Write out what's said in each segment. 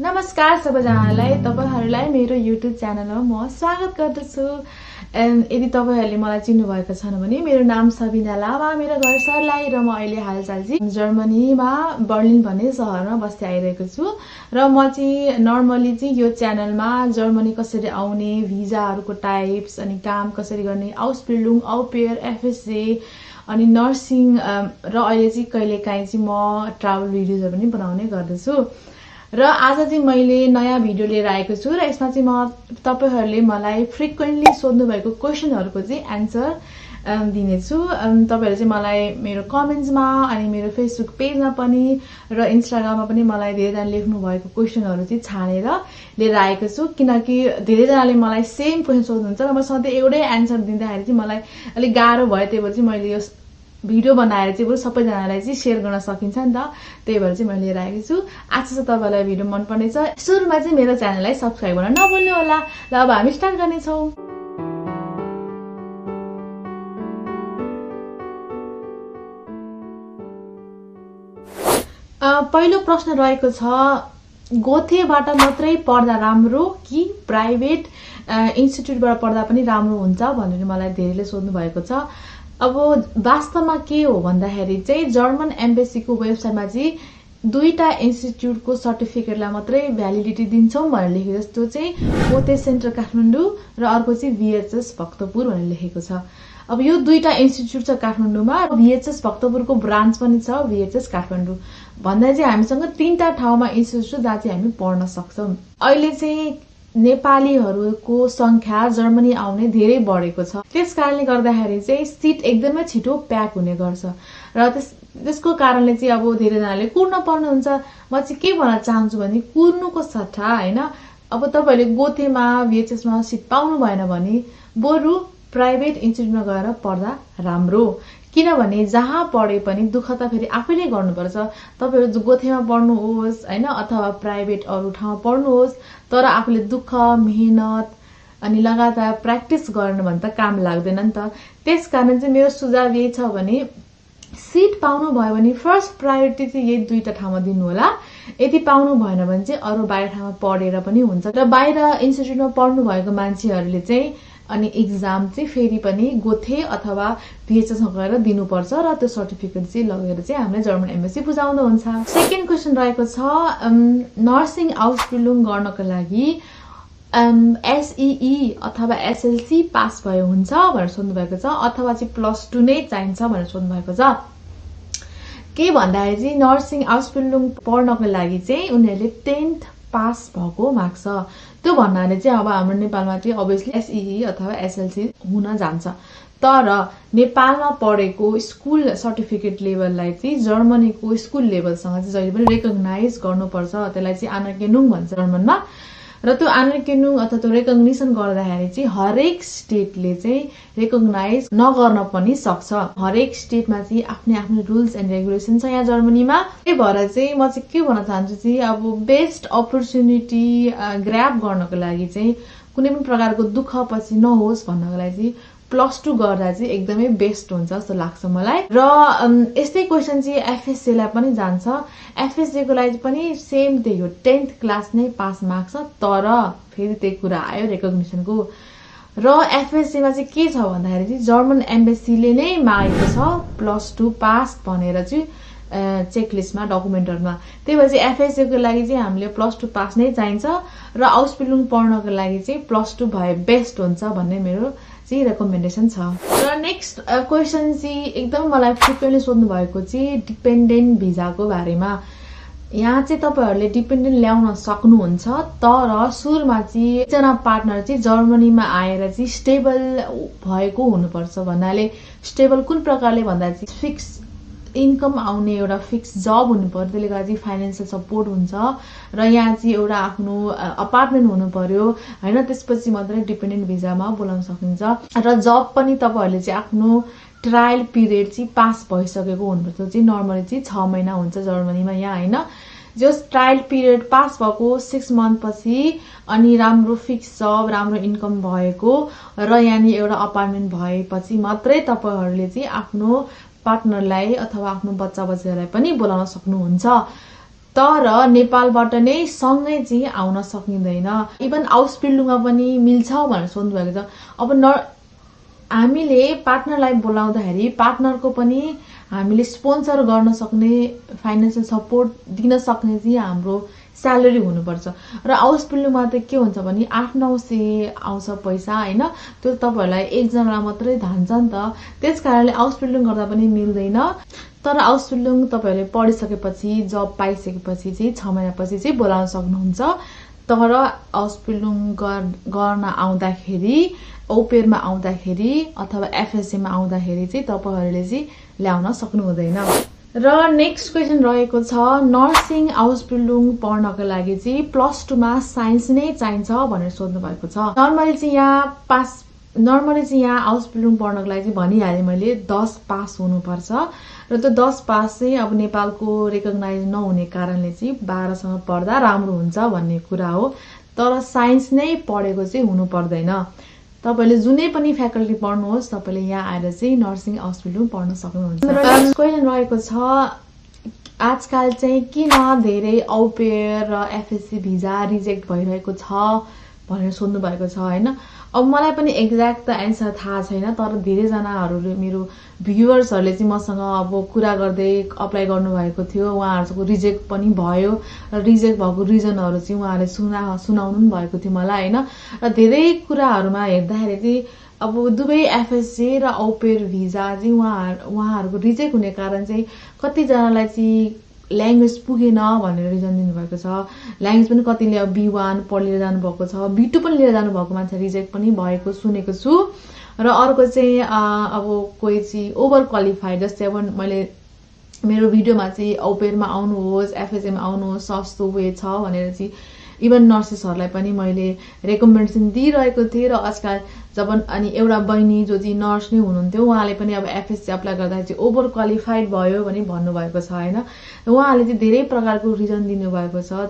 नमस्कार सबैजनालाई तपाईँहरूलाई मेरो युट्युब च्यानलमा म स्वागत गर्दछु। एन्ड यदि तपाईँहरूले मलाई चिन्नुभएको छैन भने मेरो नाम सबिना लामा मेरो घर सरलाई र म अहिले हालचाल चाहिँ जर्मनीमा बर्लिन भन्ने सहरमा बस्दै आइरहेको छु। र म चाहिँ नर्मली चाहिँ यो च्यानलमा जर्मनी कसरी आउने भिजाहरूको टाइप्स अनि काम कसरी गर्ने आउसपिल्डुङ आउपेयर एफएसए अनि नर्सिङ र अहिले चाहिँ कहिलेकाहीँ चाहिँ म ट्राभल भिडियोजहरू पनि बनाउने गर्दछु। र आज चाहिँ मैले नयाँ भिडियो लिएर आएको छु र यसमा चाहिँ म तपाईँहरूले मलाई फ्रिक्वेन्टली सोध्नुभएको क्वेसनहरूको चाहिँ एन्सर दिनेछु। तपाईँहरू चाहिँ मलाई मेरो कमेन्ट्समा अनि मेरो फेसबुक पेजमा पनि र इन्स्टाग्राममा पनि मलाई धेरैजना लेख्नु भएको क्वेसनहरू चाहिँ छानेर लिएर आएको छु। किनकि धेरैजनाले मलाई सेम क्वेसन सोध्नुहुन्छ र म सधैँ एउटै एन्सर दिँदाखेरि चाहिँ मलाई अलिक गाह्रो भयो। त्यही भएर चाहिँ मैले यो भिडियो बनाएर चाहिँ बरु सबैजनालाई चाहिँ सेयर गर्न सकिन्छ नि त। त्यही भएर चाहिँ मैले लिएर आएको छु। आज चाहिँ तपाईँलाई भिडियो मनपर्नेछ। सुरुमा चाहिँ मेरो च्यानललाई सब्सक्राइब गर्न नभुल्नु होला। ल अब हामी स्टार्ट गर्नेछौँ। पहिलो प्रश्न रहेको छ गोथेबाट मात्रै पढ्दा राम्रो कि प्राइभेट इन्स्टिट्युटबाट पढ्दा पनि राम्रो हुन्छ भनेर मलाई धेरैले सोध्नु भएको छ। अब वास्तवमा के हो भन्दाखेरि चाहिँ जर्मन एम्बेसीको वेबसाइटमा चाहिँ दुईवटा इन्स्टिच्युटको सर्टिफिकेटलाई मात्रै भ्यालिडिटी दिन्छौँ भनेर लेखेको जस्तो चाहिँ पोते सेन्टर काठमाडौँ र अर्को चाहिँ भिएचएस भक्तपुर भनेर लेखेको छ। अब यो दुईवटा इन्स्टिच्युट छ काठमाडौँमा। भिएचएस भक्तपुरको ब्रान्च पनि छ भिएचएस काठमाडौँ। भन्दा चाहिँ हामीसँग तिनवटा ठाउँमा इन्स्टिच्युट जहाँ चाहिँ हामी पढ्न सक्छौँ। अहिले चाहिँ नेपालीहरूको सङ्ख्या जर्मनी आउने धेरै बढेको छ। त्यस कारणले गर्दाखेरि चाहिँ सिट एकदमै छिटो प्याक हुने गर्छ। र त्यस त्यसको कारणले चाहिँ अब धेरैजनाले कुर्न पर्नुहुन्छ। म चाहिँ के भन्न चाहन्छु भने कुर्नुको सट्टा होइन? अब तपाईँहरूले गोथेमा भिएचएसमा सिट पाउनु भएन भने बरु प्राइभेट इन्स्टिट्युटमा गएर पढ्दा राम्रो। किनभने जहाँ पढे पनि दुःख त फेरि आफैले गर्नुपर्छ। तपाईँहरू गोथेमा पढ्नुहोस् होइन अथवा प्राइभेट अरू ठाउँमा पढ्नुहोस् तर आफूले दुःख मेहनत अनि लगातार प्र्याक्टिस गर्नु भने त काम लाग्दैन नि त। त्यस कारण चाहिँ मेरो सुझाव यही छ भने सिट पाउनु भयो भने फर्स्ट प्रायोरिटी चाहिँ यही दुईवटा ठाउँमा दिनु होला यदि पाउनु भएन भने चाहिँ अरू बाहिर ठाउँमा पढेर पनि हुन्छ। र बाहिर इन्स्टिट्युटमा पढ्नु भएको मान्छेहरूले चाहिँ अनि इक्जाम चाहिँ फेरि पनि गोथे अथवा पिएचएसमा गएर दिनुपर्छ र त्यो सर्टिफिकेट चाहिँ लगेर चाहिँ हामीलाई जर्मन एमएससी बुझाउनुहुन्छ। सेकेन्ड क्वेसन रहेको छ नर्सिङ आउटफिलुङ गर्नको लागि एसइई अथवा एसएलसी पास भयो हुन्छ भनेर सोध्नुभएको छ अथवा चाहिँ प्लस टू नै चाहिन्छ भनेर सोध्नुभएको छ। के भन्दाखेरि चाहिँ नर्सिङ आउटफिलुङ पढ्नको लागि चाहिँ उनीहरूले टेन्थ पास भएको माग्छ। त्यो भन्नाले चाहिँ अब हाम्रो नेपालमा चाहिँ अभियसली एसइई अथवा एसएलसी हुन जान्छ। तर नेपालमा पढेको स्कुल सर्टिफिकेट लेभललाई चाहिँ जर्मनीको स्कुल लेभलसँग चाहिँ जहिले पनि रेकगनाइज गर्नुपर्छ। त्यसलाई चाहिँ आनर्केनुङ भन्छ जर्मनमा। र त्यो आनर्केनुङ अथवा त्यो रेकग्निसन गर्दाखेरि चाहिँ हरेक स्टेटले चाहिँ रेकगनाइज नगर्न पनि सक्छ। हरेक स्टेटमा चाहिँ आफ्नै आफ्नै रुल्स एन्ड रेगुलेसन छ यहाँ जर्मनीमा। त्यही भएर चाहिँ म चाहिँ के भन्न चाहन्छु चाहिँ अब बेस्ट अपर्च्युनिटी ग्राप गर्नको लागि चाहिँ कुनै पनि प्रकारको दुःख पछि नहोस् भन्नको लागि चाहिँ प्लस टू गर्दा चाहिँ एकदमै बेस्ट हुन्छ जस्तो लाग्छ मलाई। र यस्तै क्वेसन चाहिँ एफएससीलाई पनि जान्छ। एफएससीको लागि पनि सेम त्यही हो टेन्थ क्लास नै पास मार्क्स तर फेरि त्यही कुरा आयो रेकग्नेसनको र एफएससीमा चाहिँ के छ भन्दाखेरि चाहिँ जर्मन एम्बेसीले नै मागेको छ प्लस टू पास भनेर चाहिँ चेकलिस्टमा डकुमेन्टहरूमा त्यही भएर चाहिँ एफएससीको लागि चाहिँ हामीले प्लस टू पास नै चाहिन्छ र आउसपिलुङ पढ्नको लागि चाहिँ प्लस टू भए बेस्ट हुन्छ भन्ने मेरो चाहिँ रेकमेन्डेसन छ। र नेक्स्ट क्वेसन चाहिँ एकदम मलाई फ्रिक्वेन्टली सोध्नु भएको चाहिँ डिपेन्डेन्ट भिजाको बारेमा। यहाँ चाहिँ तपाईँहरूले डिपेन्डेन्ट ल्याउन सक्नुहुन्छ तर सुरुमा चाहिँ एकजना पार्टनर चाहिँ जर्मनीमा आएर चाहिँ स्टेबल भएको हुनुपर्छ भन्नाले स्टेबल कुन प्रकारले भन्दा चाहिँ फिक्स इन्कम आउने एउटा फिक्स जब हुनु पऱ्यो त्यसले गर्दा चाहिँ फाइनेन्सियल सपोर्ट हुन्छ। र यहाँ चाहिँ एउटा आफ्नो अपार्टमेन्ट हुनु पर्यो। होइन त्यसपछि मात्रै डिपेन्डेन्ट भिजामा बोलाउन सकिन्छ। र जब पनि तपाईँहरूले चाहिँ आफ्नो ट्रायल पिरियड चाहिँ पास भइसकेको हुनुपर्छ। चाहिँ नर्मली चाहिँ छ महिना हुन्छ जर्मनीमा यहाँ होइन। जस ट्रायल पिरियड पास भएको सिक्स मन्थपछि अनि राम्रो फिक्स जब राम्रो इन्कम भएको र यहाँनिर एउटा अपार्टमेन्ट भएपछि मात्रै तपाईँहरूले चाहिँ आफ्नो पार्टनरलाई अथवा आफ्नो बच्चा बच्चालाई पनि बोलाउन सक्नुहुन्छ। तर नेपालबाट नै सँगै चाहिँ आउन सकिँदैन। इभन आउसपिल्डुङमा पनि मिल्छ भनेर सोध्नुभएको छ। अब न हामीले पार्टनरलाई बोलाउँदाखेरि पार्टनरको पनि हामीले स्पोन्सर गर्न सक्ने फाइनेन्सियल सपोर्ट दिन सक्ने चाहिँ हाम्रो स्यालेरी हुनुपर्छ। र हाउस बिल्डिङमा त के हुन्छ भने आठ नौ सय आउँछ पैसा होइन? त्यो तपाईँहरूलाई एकजनालाई मात्रै धान्छ नि त। त्यस कारणले हाउस बिल्डिङ गर्दा पनि मिल्दैन। तर हाउस बिल्डिङ तपाईँहरूले पढिसकेपछि जब पाइसकेपछि चाहिँ छ महिनापछि चाहिँ बोलाउन सक्नुहुन्छ। तर हाउस बिल्डिङ गर्न आउँदाखेरि ओपेरमा आउँदाखेरि अथवा एफएससीमा आउँदाखेरि चाहिँ तपाईँहरूले चाहिँ ल्याउन सक्नु हुँदैन र नेक्स्ट क्वेसन रहेको छ नर्सिङ हाउस बिल्डिङ पढ्नको लागि चाहिँ प्लस टूमा साइन्स नै चाहिन्छ भनेर सोध्नु भएको छ। नर्मली चाहिँ यहाँ पास नर्मली चाहिँ यहाँ हाउस बिल्डिङ पढ्नको लागि चाहिँ भनिहालेँ मैले दस पास हुनुपर्छ। र त्यो दस पास चाहिँ अब नेपालको रेकगनाइज नहुने कारणले चाहिँ बाह्रसँग पढ्दा राम्रो हुन्छ भन्ने कुरा हो। तर साइन्स नै पढेको चाहिँ हुनु पर्दैन। तपाईँले जुनै पनि फ्याकल्टी पढ्नुहोस् तपाईँले यहाँ आएर चाहिँ नर्सिङ हस्पिटल पढ्न सक्नुहुन्छ। क्वेसन रहेको छ आजकल चाहिँ किन धेरै औपेयर र एफएससी भिजा रिजेक्ट भइरहेको छ? भनेर सोध्नु भएको छ होइन? अब मलाई पनि एक्ज्याक्ट त एन्सर थाहा छैन तर धेरैजनाहरूले मेरो भ्युवर्सहरूले चाहिँ मसँग अब कुरा गर्दै अप्लाई गर्नुभएको थियो। उहाँहरूको रिजेक्ट पनि भयो र रिजेक्ट भएको रिजनहरू चाहिँ उहाँहरूले सुना सुनाउनु पनि भएको थियो मलाई होइन? र धेरै कुराहरूमा हेर्दाखेरि चाहिँ अब दुवै एफएससी र औपेर भिजा चाहिँ उहाँहरू उहाँहरूको रिजेक्ट हुने कारण चाहिँ कतिजनालाई चाहिँ ल्याङ्ग्वेज पुगेन भनेर रिजन दिनुभएको छ। ल्याङ्ग्वेज पनि कतिले अब बी वान पढेर जानुभएको छ। बी टू पनि लिएर जानुभएको मान्छे रिजेक्ट पनि भएको सुनेको छु। र अर्को चाहिँ अब कोही चाहिँ ओभर क्वालिफाइड जस्तै अब मैले मेरो भिडियोमा चाहिँ औपेरमा आउनुहोस् एफएसएमा आउनुहोस् सस्तो उयो छ भनेर चाहिँ इभन नर्सेसहरूलाई पनि मैले रेकमेन्डेसन दिइरहेको थिएँ र आजकल जब अनि एउटा बहिनी जो चाहिँ नर्स नै हुनुहुन्थ्यो उहाँले पनि अब एफएससी अप्लाई गर्दाखेरि चाहिँ ओभर क्वालिफाइड भयो भने भन्नुभएको छ होइन? उहाँले चाहिँ धेरै प्रकारको रिजन दिनुभएको छ।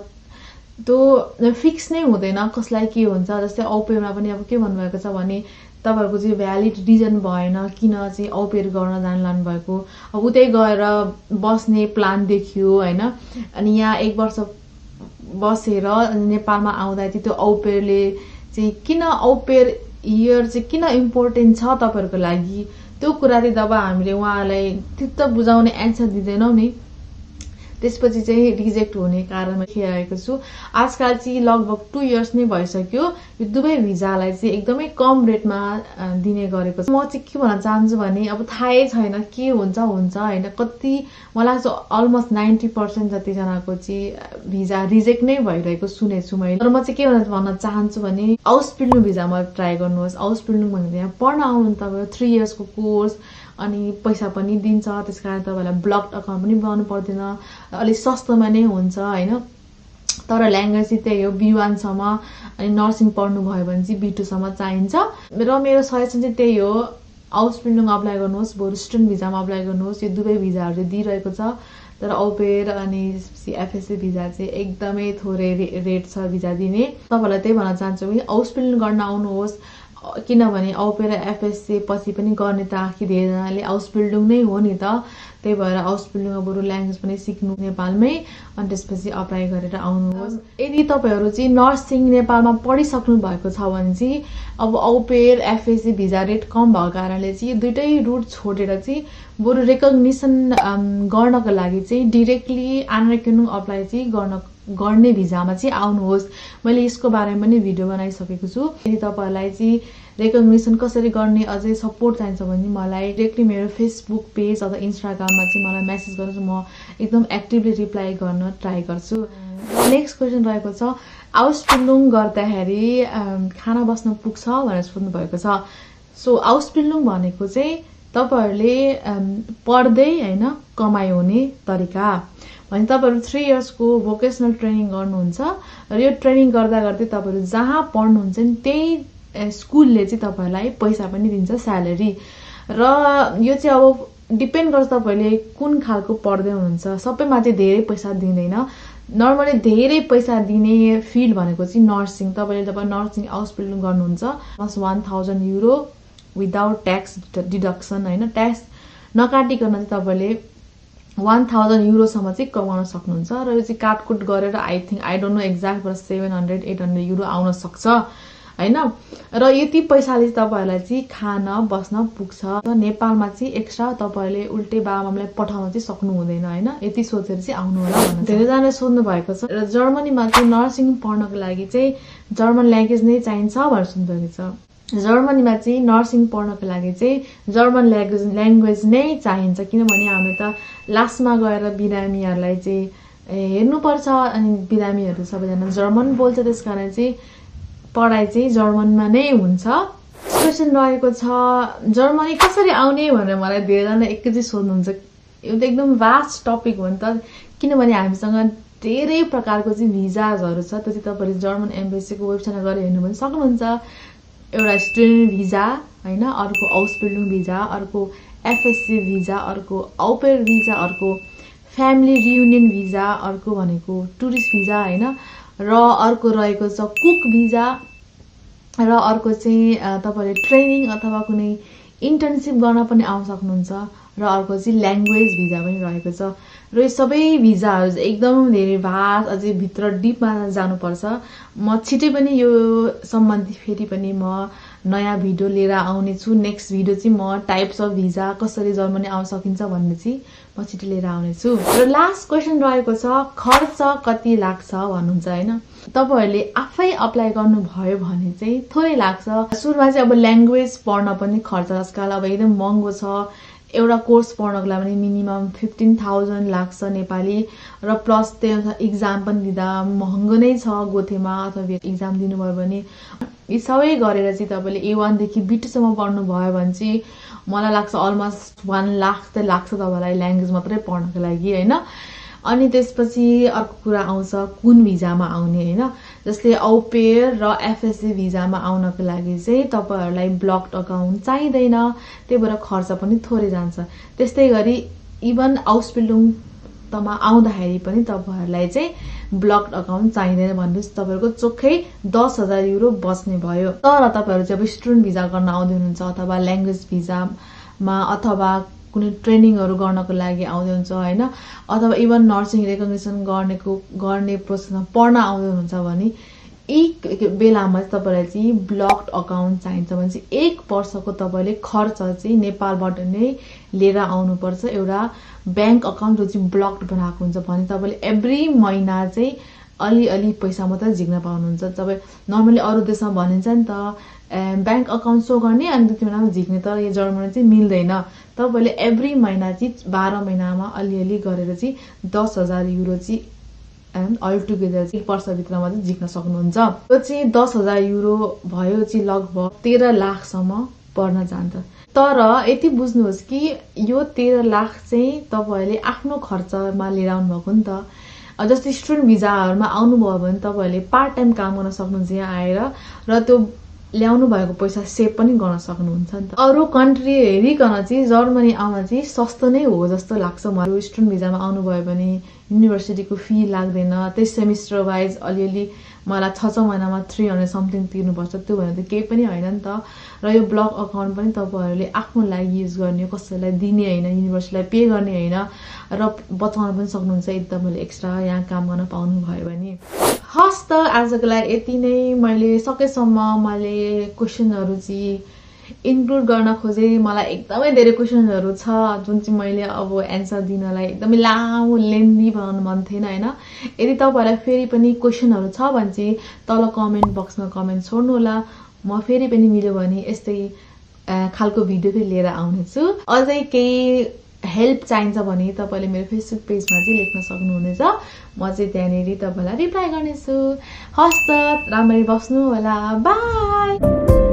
त्यो फिक्स नै हुँदैन कसलाई के हुन्छ जस्तै औपेरमा पनि अब के भन्नुभएको छ भने तपाईँहरूको चाहिँ भ्यालिड रिजन भएन किन चाहिँ औपेर गर्न जान लानुभएको अब उतै गएर बस्ने प्लान देखियो होइन? अनि यहाँ एक वर्ष बसेर नेपालमा आउँदा चाहिँ त्यो औपेरले चाहिँ किन औपेर इयर चाहिँ किन इम्पोर्टेन्ट छ तपाईँहरूको लागि? त्यो कुरा चाहिँ जब हामीले उहाँलाई त्यो बुझाउने एन्सर दिँदैनौँ नि त्यसपछि चाहिँ रिजेक्ट हुने कारणमा खेलाएको छु। आजकल चाहिँ लगभग टु इयर्स नै भइसक्यो। यो दुवै भिजालाई चाहिँ एकदमै कम रेटमा दिने गरेको छ। म चाहिँ के भन्न चाहन्छु भने अब थाहै छैन के हुन्छ हुन्छ होइन। कति मलाई लाग्छ अलमोस्ट नाइन्टी पर्सेन्ट जतिजनाको चाहिँ भिजा रिजेक्ट नै भइरहेको सुनेको छु मैले। तर म चाहिँ के भन्न चाहन्छु भने हाउस पिल्नु भिजामा ट्राई गर्नुहोस्। हाउस पिल्नु भने यहाँ पढ्न आउनु तपाईँ थ्री इयर्सको कोर्स अनि पैसा पनि दिन्छ त्यस कारण तपाईँलाई ब्लक अकाउन्ट पनि बनाउनु पर्दैन। अलिक सस्तोमा नै हुन्छ होइन? तर ल्याङ्ग्वेज चाहिँ त्यही हो बी वानसम्म अनि नर्सिङ पढ्नुभयो भने चाहिँ बी टूसम्म चाहिन्छ। र मेरो सजेसन चाहिँ त्यही हो हाउस बिल्डिङ अप्लाई गर्नुहोस् बरु स्टुडेन्ट भिजामा अप्लाई गर्नुहोस्। यो दुवै भिजाहरू चाहिँ दिइरहेको छ। तर औपेर अनि एफएससी भिजा चाहिँ एकदमै थोरै रेट छ भिजा दिने। तपाईँलाई त्यही भन्न चाहन्छु कि हाउस बिल्डिङ गर्न आउनुहोस्। किनभने औपेर एफएससी पछि पनि गर्ने त आखिर धेरैजनाले हाउस बिल्डिङ नै हो नि त। त्यही भएर हाउस बिल्डिङमा बरु ल्याङ्ग्वेज पनि सिक्नु नेपालमै अनि त्यसपछि अप्लाई गरेर आउनुहोस्। यदि तपाईँहरू चाहिँ नर्सिङ नेपालमा पढिसक्नु भएको छ भने चाहिँ अब au pair FSC visa rate कम भएको कारणले चाहिँ दुइटै रुट छोडेर चाहिँ बरु रेकग्निसन गर्नको लागि चाहिँ डिरेक्टली आनरेकेनुङ अप्लाई चाहिँ गर्न गर्ने भिजामा चाहिँ आउनुहोस्। मैले यसको बारेमा पनि भिडियो बनाइसकेको छु। यदि तपाईँहरूलाई चाहिँ रेकग्नेसन कसरी गर्ने अझै सपोर्ट चाहिन्छ भने मलाई डिरेक्टली मेरो फेसबुक पेज अथवा इन्स्टाग्राममा चाहिँ मलाई मेसेज गर्नुहोस् म एकदम एक्टिभली रिप्लाई गर्न ट्राई गर्छु। नेक्स्ट क्वेसन रहेको छ हाउस बिल्डिङ गर्दाखेरि खाना बस्न पुग्छ भनेर सोध्नु भएको छ। सो हाउस बिल्डिङ भनेको चाहिँ तपाईँहरूले पढ्दै होइन कमाइ हुने तरिका। भने तपाईँहरू थ्री इयर्सको भोकेसनल ट्रेनिङ गर्नुहुन्छ र यो ट्रेनिङ गर्दा गर्दै तपाईँहरू जहाँ पढ्नुहुन्छ नि त्यही स्कुलले चाहिँ तपाईँहरूलाई पैसा पनि दिन्छ स्यालेरी र यो चाहिँ अब डिपेन्ड गर्छ तपाईँले कुन खालको पढ्दै हुनुहुन्छ। सबैमा चाहिँ धेरै पैसा दिँदैन। नर्मली धेरै पैसा दिने फिल्ड भनेको चाहिँ नर्सिङ तपाईँले जब नर्सिङ बिल्डिङ गर्नुहुन्छ plus one thousand euro without tax deduction होइन? ट्याक्स नकाटिकन चाहिँ तपाईँले वान थाउजन्ड युरोसम्म चाहिँ कमाउन सक्नुहुन्छ र यो चाहिँ काटकुट गरेर I think I don't know exact seven hundred eight hundred euro आउन सक्छ होइन? र यति पैसाले चाहिँ तपाईँहरूलाई चाहिँ खान बस्न पुग्छ। नेपालमा चाहिँ एक्स्ट्रा तपाईँहरूले उल्टे बाबालाई पठाउन चाहिँ सक्नु हुँदैन होइन? यति सोचेर चाहिँ आउनु होला भन्नु धेरैजनाले सोध्नु भएको छ। र जर्मनीमा चाहिँ नर्सिङ पढ्नको लागि चाहिँ जर्मन ल्याङ्ग्वेज नै चाहिन्छ भनेर सोध्नुभएको छ। जर्मनीमा चाहिँ नर्सिङ पढ्नको लागि चाहिँ जर्मन ल्याङ्ग्वेज ल्याङ्ग्वेज नै चाहिन्छ। किनभने हामी त लास्टमा गएर बिरामीहरूलाई चाहिँ हेर्नुपर्छ। अनि बिरामीहरू सबैजना जर्मन बोल्छ त्यस कारण चाहिँ पढाइ चाहिँ जर्मनमा नै हुन्छ। क्वेसन रहेको छ जर्मनी कसरी आउने भनेर मलाई धेरैजना एकैचोटि सोध्नुहुन्छ। यो त एकदम भास्ट टपिक हो नि त। किनभने हामीसँग धेरै प्रकारको चाहिँ भिजाजहरू छ। त्यो चाहिँ तपाईँले जर्मन एम्बेसीको वेबसाइटमा गएर हेर्नु पनि सक्नुहुन्छ। एउटा स्टुडेन्ट भिजा होइन अर्को बिल्डिङ भिजा अर्को एफएससी भिजा अर्को औपेर भिजा अर्को फ्यामिली रियुनियन भिजा अर्को भनेको टुरिस्ट भिजा होइन र अर्को रहेको छ कुक भिजा र अर्को चाहिँ तपाईँले ट्रेनिङ अथवा कुनै इन्टर्नसिप गर्न पनि आउन सक्नुहुन्छ र अर्को चाहिँ ल्याङ्ग्वेज भिजा पनि रहेको छ। र यो सबै भिजाहरू एकदम धेरै भास अझै भित्र डिपमा जानुपर्छ। म छिटै पनि यो सम्बन्धी फेरि पनि म नयाँ भिडियो लिएर आउने छु नेक्स्ट भिडियो चाहिँ म टाइप्स अफ भिजा कसरी जर्मनी आउन सकिन्छ भन्ने चाहिँ म छिटो लिएर आउनेछु। र लास्ट क्वेसन रहेको छ खर्च कति लाग्छ भन्नुहुन्छ होइन? तपाईँहरूले आफै अप्लाई गर्नुभयो भने चाहिँ थोरै लाग्छ। सुरुमा चाहिँ अब ल्याङ्ग्वेज पढ्न पनि खर्च आजकल अब एकदम महँगो छ। एउटा कोर्स पढ्नको लागि मिनिमम फिफ्टिन थाउजन्ड लाग्छ नेपाली र प्लस त्यही अनुसार इक्जाम पनि दिँदा महँगो नै छ गोथेमा अथवा इक्जाम दिनुभयो भने। यी सबै गरेर चाहिँ तपाईँले ए वानदेखि बिटुसम्म पढ्नुभयो भने चाहिँ मलाई लाग्छ अलमोस्ट वान लाख चाहिँ लाग्छ तपाईँलाई ल्याङ्ग्वेज मात्रै पढ्नको लागि होइन? अनि त्यसपछि अर्को कुरा आउँछ कुन भिजामा आउने होइन? जस्तै औपेयर र एफएससी भिजामा आउनको लागि चाहिँ तपाईँहरूलाई ब्लक्ड अकाउन्ट चाहिँदैन। त्यही भएर खर्च पनि थोरै जान्छ। त्यस्तै गरी इभन तमा आउँदाखेरि पनि तपाईँहरूलाई चाहिँ ब्लक्ड अकाउन्ट चाहिँदैन भन्नुहोस्। तपाईँहरूको चोखै दस हजार युरो बस्ने भयो। तर तपाईँहरू चाहिँ अब स्टुडेन्ट भिजा गर्न आउँदै हुनुहुन्छ अथवा ल्याङ्ग्वेज भिजामा अथवा कुनै ट्रेनिङहरू गर्नको लागि आउँदै हुन्छ होइन? अथवा इभन नर्सिङ रेकग्नेसन गर्नेको गर्ने प्रोसेसमा पढ्न आउँदै हुनुहुन्छ भने एक बेलामा चाहिँ तपाईँलाई चाहिँ ब्लक्ड अकाउन्ट चाहिन्छ भने चाहिँ एक वर्षको तपाईँले खर्च चाहिँ नेपालबाट नै लिएर आउनुपर्छ। एउटा ब्याङ्क अकाउन्ट जो चाहिँ ब्लक्ड बनाएको हुन्छ भने तपाईँले एभ्री महिना चाहिँ अलिअलि पैसा मात्रै झिक्न पाउनुहुन्छ। तपाईँ नर्मली अरू देशमा भनिन्छ नि त ब्याङ्क अकाउन्ट सो गर्ने अनि त्यति बेलामा झिक्ने। तर यो जर्मनी चाहिँ मिल्दैन। तपाईँले एभ्री महिना चाहिँ बाह्र महिनामा अलिअलि गरेर चाहिँ दस हजार युरो चाहिँ अल टुगेदर चाहिँ वर्षभित्रमा चाहिँ झिक्न सक्नुहुन्छ। यो चाहिँ दस हजार युरो भयो चाहिँ लगभग तेह्र लाखसम्म पर्न जान्छ। तर यति बुझ्नुहोस् कि यो तेह्र लाख चाहिँ तपाईँहरूले आफ्नो खर्चमा लिएर आउनुभएको नि त। जस्तै स्टुडेन्ट भिजाहरूमा आउनुभयो भने तपाईँहरूले पार्ट टाइम काम गर्न सक्नुहुन्छ यहाँ आएर र त्यो ल्याउनु भएको पैसा सेभ पनि गर्न सक्नुहुन्छ नि त। अरू कन्ट्री हेरिकन चाहिँ जर्मनी आउन चाहिँ सस्तो नै हो जस्तो लाग्छ मलाई। स्टुडेन्ट भिजामा आउनुभयो भने युनिभर्सिटीको फी लाग्दैन। त्यही सेमिस्टर वाइज अलिअलि मलाई छ छ महिनामा थ्री हन्ड्रेड समथिङ तिर्नुपर्छ। त्यो भने त केही पनि होइन नि त। र यो ब्लक अकाउन्ट पनि तपाईँहरूले आफ्नो लागि युज गर्ने कसैलाई दिने होइन युनिभर्सिटीलाई पे गर्ने होइन। र बचाउन पनि सक्नुहुन्छ। यदि तपाईँले एक्स्ट्रा यहाँ काम गर्न पाउनुभयो भने। हस् त आजको लागि यति नै। मैले सकेसम्म मैले क्वेसनहरू चाहिँ इन्क्लुड गर्न खोजेँ। मलाई एकदमै धेरै क्वेसनहरू छ जुन चाहिँ मैले अब एन्सर दिनलाई एकदमै लामो लेन्दी बनाउनु मन थिएन होइन? यदि तपाईँहरूलाई फेरि पनि क्वेसनहरू छ भने चाहिँ तल कमेन्ट बक्समा कमेन्ट छोड्नु होला म फेरि पनि मिल्यो भने यस्तै खालको भिडियो फेरि लिएर आउनेछु। अझै केही हेल्प चाहिन्छ भने तपाईँले मेरो फेसबुक पेजमा चाहिँ लेख्न सक्नुहुनेछ। म चाहिँ त्यहाँनिर तपाईँलाई रिप्लाई गर्नेछु। हस् त राम्ररी बस्नु होला बाई